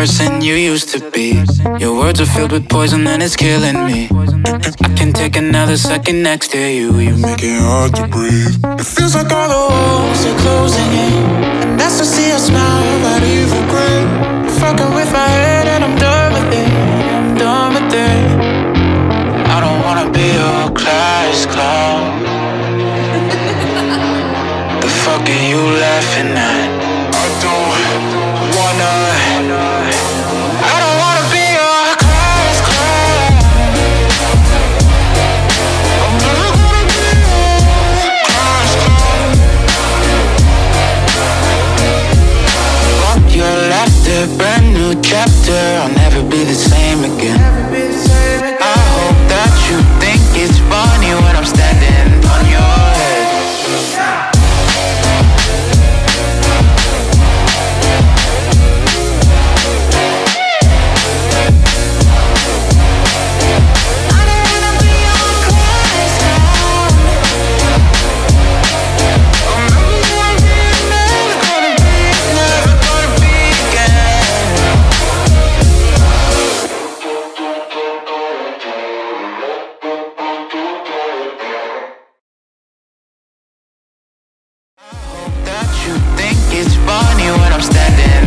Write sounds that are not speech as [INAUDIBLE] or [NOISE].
person you used to be. Your words are filled with poison and it's killing me. I can take another second next to you. You make it hard to breathe. It feels like all the walls are closing in. And that's to see a smile that evil grin. Fucking with my head and I'm done with it. I'm done with it. I don't wanna be your class clown. [LAUGHS] the fuck are you laughing at? new chapter, I'll never be the same again. you think it's funny when I'm standing